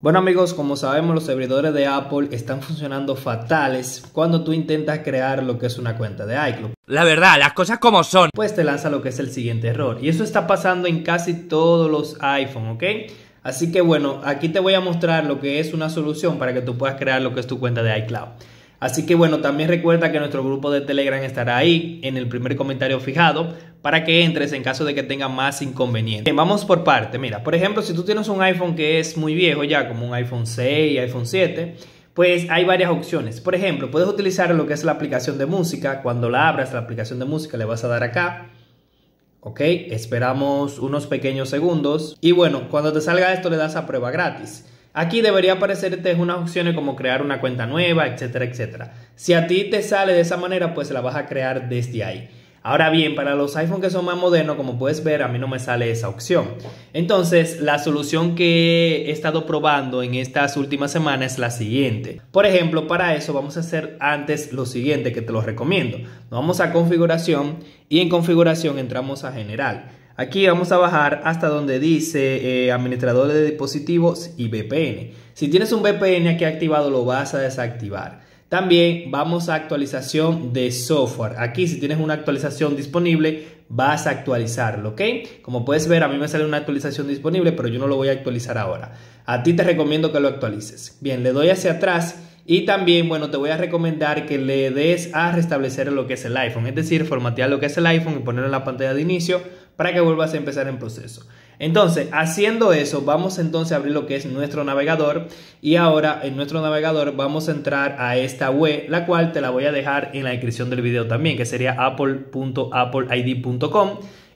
Bueno amigos, como sabemos los servidores de Apple están funcionando fatales cuando tú intentas crear lo que es una cuenta de iCloud. La verdad, las cosas como son. Pues te lanza lo que es el siguiente error. Y eso está pasando en casi todos los iPhone, ¿ok? Así que bueno, aquí te voy a mostrar lo que es una solución para que tú puedas crear lo que es tu cuenta de iCloud. Así que bueno, también recuerda que nuestro grupo de Telegram estará ahí en el primer comentario fijado para que entres en caso de que tenga más inconvenientes. vamos por parte. Mira, por ejemplo, si tú tienes un iPhone que es muy viejo ya, como un iPhone 6, iPhone 7, pues hay varias opciones. Por ejemplo, puedes utilizar lo que es la aplicación de música. Cuando la abras, la aplicación de música, le vas a dar acá. Ok, esperamos unos pequeños segundos. Y bueno, cuando te salga esto le das a prueba gratis. Aquí debería aparecerte unas opciones como crear una cuenta nueva, etcétera, etcétera. Si a ti te sale de esa manera, pues la vas a crear desde ahí. Ahora bien, para los iPhones que son más modernos, como puedes ver, a mí no me sale esa opción. Entonces, la solución que he estado probando en estas últimas semanas es la siguiente. Por ejemplo, para eso vamos a hacer antes lo siguiente que te lo recomiendo. Nos vamos a configuración y en configuración entramos a general. Aquí vamos a bajar hasta donde dice eh, administrador de dispositivos y VPN. Si tienes un VPN aquí activado lo vas a desactivar. También vamos a actualización de software. Aquí si tienes una actualización disponible vas a actualizarlo, ¿ok? Como puedes ver a mí me sale una actualización disponible pero yo no lo voy a actualizar ahora. A ti te recomiendo que lo actualices. Bien, le doy hacia atrás y también, bueno, te voy a recomendar que le des a restablecer lo que es el iPhone, es decir, formatear lo que es el iPhone y ponerlo en la pantalla de inicio para que vuelvas a empezar en proceso. Entonces, haciendo eso, vamos entonces a abrir lo que es nuestro navegador y ahora en nuestro navegador vamos a entrar a esta web, la cual te la voy a dejar en la descripción del video también, que sería apple.appleid.com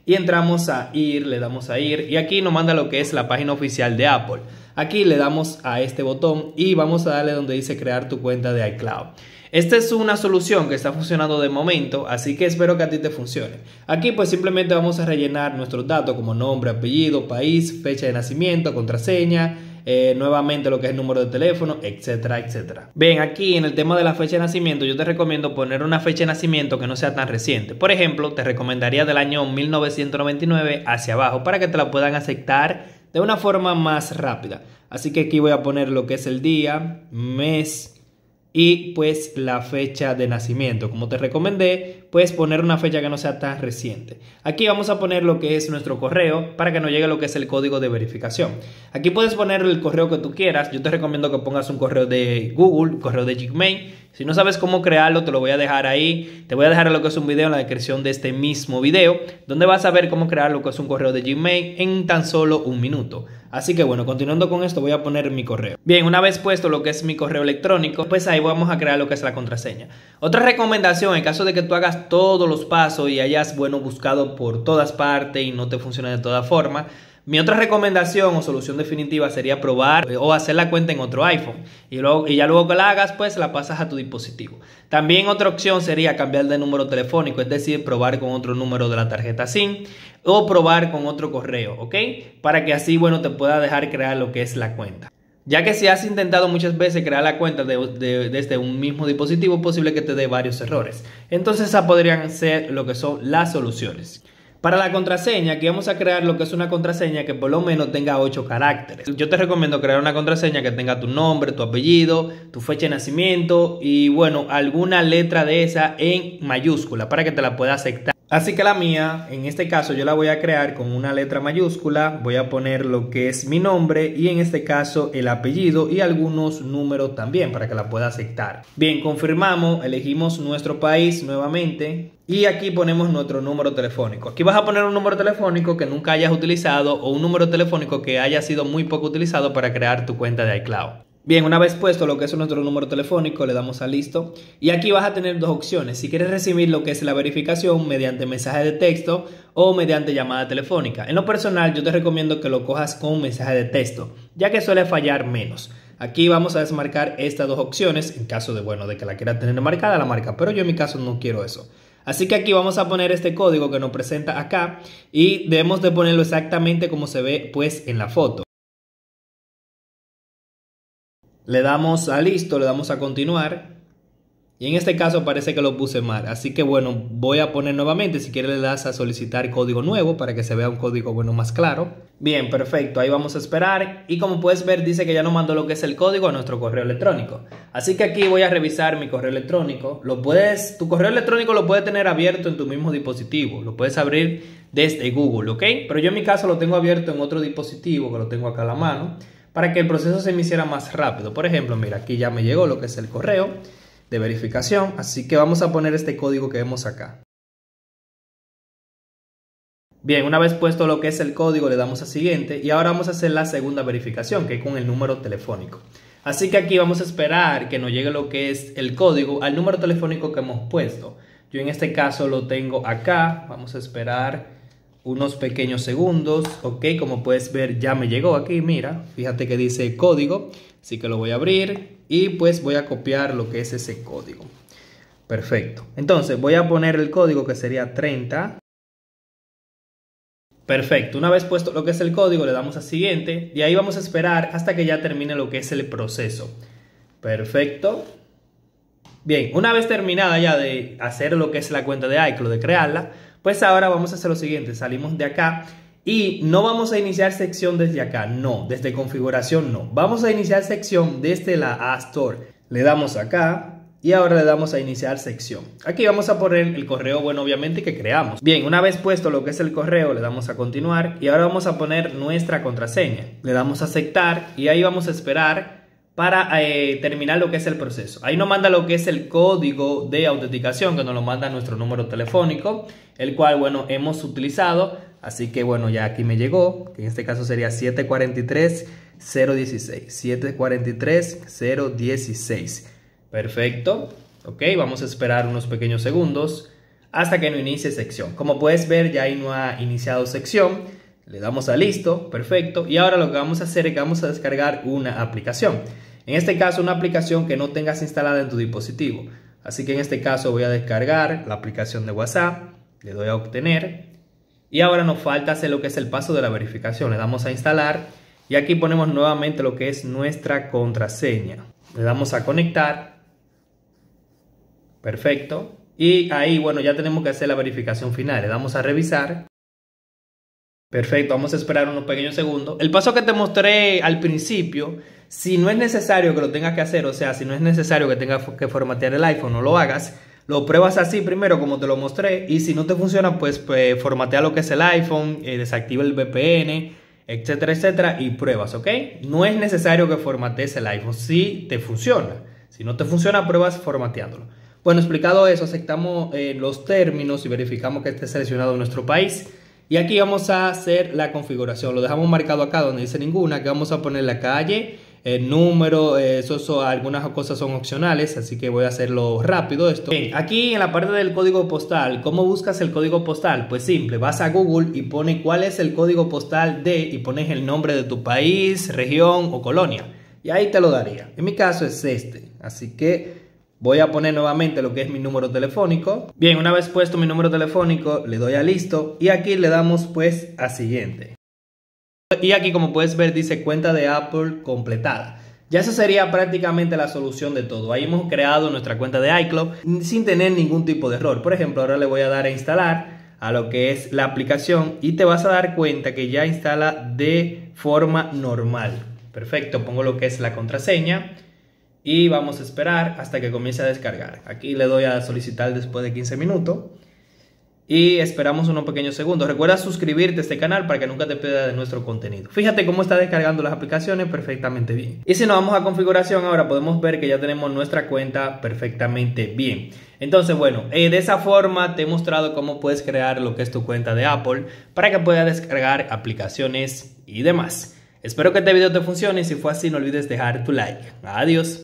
y entramos a ir, le damos a ir y aquí nos manda lo que es la página oficial de Apple. Aquí le damos a este botón y vamos a darle donde dice crear tu cuenta de iCloud. Esta es una solución que está funcionando de momento, así que espero que a ti te funcione. Aquí pues simplemente vamos a rellenar nuestros datos como nombre, apellido, país, fecha de nacimiento, contraseña, eh, nuevamente lo que es el número de teléfono, etcétera, etcétera. Bien, aquí en el tema de la fecha de nacimiento, yo te recomiendo poner una fecha de nacimiento que no sea tan reciente. Por ejemplo, te recomendaría del año 1999 hacia abajo para que te la puedan aceptar de una forma más rápida. Así que aquí voy a poner lo que es el día, mes, y pues la fecha de nacimiento. Como te recomendé, puedes poner una fecha que no sea tan reciente. Aquí vamos a poner lo que es nuestro correo para que nos llegue lo que es el código de verificación. Aquí puedes poner el correo que tú quieras. Yo te recomiendo que pongas un correo de Google, correo de Gmail. Si no sabes cómo crearlo, te lo voy a dejar ahí. Te voy a dejar lo que es un video en la descripción de este mismo video, donde vas a ver cómo crear lo que es un correo de Gmail en tan solo un minuto. Así que bueno, continuando con esto, voy a poner mi correo. Bien, una vez puesto lo que es mi correo electrónico, pues ahí vamos a crear lo que es la contraseña. Otra recomendación, en caso de que tú hagas todos los pasos y hayas, bueno, buscado por todas partes y no te funcione de toda forma, mi otra recomendación o solución definitiva sería probar eh, o hacer la cuenta en otro iPhone y, luego, y ya luego que la hagas pues la pasas a tu dispositivo. También otra opción sería cambiar de número telefónico, es decir, probar con otro número de la tarjeta SIM o probar con otro correo, ¿ok? Para que así, bueno, te pueda dejar crear lo que es la cuenta. Ya que si has intentado muchas veces crear la cuenta desde un mismo dispositivo, es posible que te dé varios errores. Entonces, esas podrían ser lo que son las soluciones. Para la contraseña, aquí vamos a crear lo que es una contraseña que por lo menos tenga 8 caracteres. Yo te recomiendo crear una contraseña que tenga tu nombre, tu apellido, tu fecha de nacimiento y bueno, alguna letra de esa en mayúscula para que te la pueda aceptar Así que la mía, en este caso yo la voy a crear con una letra mayúscula, voy a poner lo que es mi nombre y en este caso el apellido y algunos números también para que la pueda aceptar. Bien, confirmamos, elegimos nuestro país nuevamente y aquí ponemos nuestro número telefónico. Aquí vas a poner un número telefónico que nunca hayas utilizado o un número telefónico que haya sido muy poco utilizado para crear tu cuenta de iCloud. Bien, una vez puesto lo que es nuestro número telefónico, le damos a listo. Y aquí vas a tener dos opciones. Si quieres recibir lo que es la verificación mediante mensaje de texto o mediante llamada telefónica. En lo personal, yo te recomiendo que lo cojas con mensaje de texto, ya que suele fallar menos. Aquí vamos a desmarcar estas dos opciones. En caso de, bueno, de que la quiera tener marcada, la marca. Pero yo en mi caso no quiero eso. Así que aquí vamos a poner este código que nos presenta acá y debemos de ponerlo exactamente como se ve pues en la foto. Le damos a listo, le damos a continuar. Y en este caso parece que lo puse mal. Así que bueno, voy a poner nuevamente. Si quieres le das a solicitar código nuevo para que se vea un código bueno más claro. Bien, perfecto. Ahí vamos a esperar. Y como puedes ver dice que ya nos mandó lo que es el código a nuestro correo electrónico. Así que aquí voy a revisar mi correo electrónico. Lo puedes, tu correo electrónico lo puedes tener abierto en tu mismo dispositivo. Lo puedes abrir desde Google, ¿ok? Pero yo en mi caso lo tengo abierto en otro dispositivo que lo tengo acá a la mano para que el proceso se me hiciera más rápido. Por ejemplo, mira, aquí ya me llegó lo que es el correo de verificación. Así que vamos a poner este código que vemos acá. Bien, una vez puesto lo que es el código, le damos a siguiente y ahora vamos a hacer la segunda verificación, que es con el número telefónico. Así que aquí vamos a esperar que nos llegue lo que es el código al número telefónico que hemos puesto. Yo en este caso lo tengo acá, vamos a esperar unos pequeños segundos, ok, como puedes ver ya me llegó aquí, mira, fíjate que dice código, así que lo voy a abrir y pues voy a copiar lo que es ese código. Perfecto, entonces voy a poner el código que sería 30. Perfecto, una vez puesto lo que es el código le damos a siguiente y ahí vamos a esperar hasta que ya termine lo que es el proceso. Perfecto. Bien, una vez terminada ya de hacer lo que es la cuenta de iCloud, de crearla, pues ahora vamos a hacer lo siguiente, salimos de acá y no vamos a iniciar sección desde acá, no, desde configuración no. Vamos a iniciar sección desde la App Store. Le damos acá y ahora le damos a iniciar sección. Aquí vamos a poner el correo, bueno, obviamente que creamos. Bien, una vez puesto lo que es el correo, le damos a continuar y ahora vamos a poner nuestra contraseña. Le damos a aceptar y ahí vamos a esperar para eh, terminar lo que es el proceso. Ahí nos manda lo que es el código de autenticación que nos lo manda nuestro número telefónico, el cual, bueno, hemos utilizado. Así que, bueno, ya aquí me llegó, que en este caso sería 743 016. 743 016. Perfecto. Ok, vamos a esperar unos pequeños segundos hasta que no inicie sección. Como puedes ver, ya ahí no ha iniciado sección. Le damos a listo, perfecto. Y ahora lo que vamos a hacer es que vamos a descargar una aplicación. En este caso, una aplicación que no tengas instalada en tu dispositivo. Así que en este caso voy a descargar la aplicación de WhatsApp. Le doy a obtener. Y ahora nos falta hacer lo que es el paso de la verificación. Le damos a instalar. Y aquí ponemos nuevamente lo que es nuestra contraseña. Le damos a conectar. Perfecto. Y ahí, bueno, ya tenemos que hacer la verificación final. Le damos a revisar. Perfecto, vamos a esperar unos pequeños segundos. El paso que te mostré al principio, si no es necesario que lo tengas que hacer, o sea, si no es necesario que tengas que formatear el iPhone, no lo hagas. Lo pruebas así primero como te lo mostré y si no te funciona, pues, pues formatea lo que es el iPhone, eh, desactiva el VPN, etcétera, etcétera y pruebas, ¿ok? No es necesario que formatees el iPhone si te funciona. Si no te funciona, pruebas formateándolo. Bueno, explicado eso, aceptamos eh, los términos y verificamos que esté seleccionado nuestro país. Y aquí vamos a hacer la configuración. Lo dejamos marcado acá donde dice ninguna. Vamos a poner la calle, el número. Eh, eso, algunas cosas son opcionales. Así que voy a hacerlo rápido esto. aquí en la parte del código postal. ¿Cómo buscas el código postal? Pues simple. Vas a Google y pones cuál es el código postal de. Y pones el nombre de tu país, región o colonia. Y ahí te lo daría. En mi caso es este. Así que Voy a poner nuevamente lo que es mi número telefónico. Bien, una vez puesto mi número telefónico, le doy a listo y aquí le damos pues a siguiente. Y aquí como puedes ver dice cuenta de Apple completada. Ya esa sería prácticamente la solución de todo. Ahí hemos creado nuestra cuenta de iCloud sin tener ningún tipo de error. Por ejemplo, ahora le voy a dar a instalar a lo que es la aplicación y te vas a dar cuenta que ya instala de forma normal. Perfecto, pongo lo que es la contraseña y vamos a esperar hasta que comience a descargar. Aquí le doy a solicitar después de 15 minutos y esperamos unos pequeños segundos. Recuerda suscribirte a este canal para que nunca te pierdas de nuestro contenido. Fíjate cómo está descargando las aplicaciones perfectamente bien. Y si nos vamos a configuración ahora podemos ver que ya tenemos nuestra cuenta perfectamente bien. Entonces bueno, eh, de esa forma te he mostrado cómo puedes crear lo que es tu cuenta de Apple para que puedas descargar aplicaciones y demás. Espero que este video te funcione y si fue así no olvides dejar tu like. Adiós.